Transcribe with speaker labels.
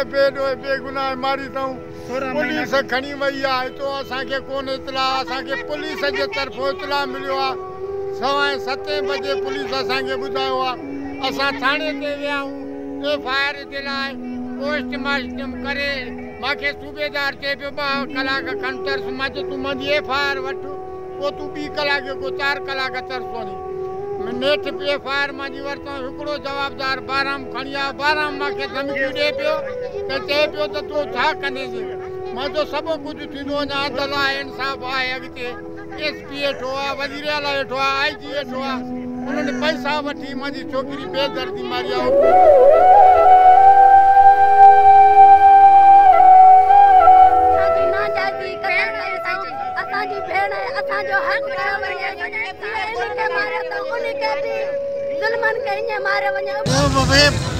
Speaker 1: मुंहिंजी पेट हुए बेगुनाह मारी अथऊं पुलिस खणी वई आहे हितो असांखे कोन इतलाह असांखे पुलिस जे तरफ़ो इतलाह मिलियो आहे। सवाए सते बजे पुलिस असांखे ॿुधायो आहे। असां थाणे ते विया आहियूं एफ़ आई आर जे लाइ पोस्टमार्टम करे मूंखे सूबेदार चए पियो ॿ कलाक खनि तरस माँ चयो तूं मुंहिंजी एफ़ आई आर वठ। पोइ तूं ॿी कलाक को चारि कलाक तरसोनी नेठ बि एफ़ आई आर मुंहिंजी वरितो हिकिड़ो जवाबदार बाराम खणी आयो। बाराम मूंखे धमकी ॾिए पियो। त पियो त तूं छा कंदे माँ चयो सभु कुझु थींदो अञा अदल आहे इंसाफ़ आहे अॻिते एस पी हेठो आहे वज़ीर आला हेठो आहे आई जी हेठो आहे उन्हनि पैसा वठी मुंहिंजी छोकिरी बेदर्दी मारी आहे
Speaker 2: ईअं मारे वञे?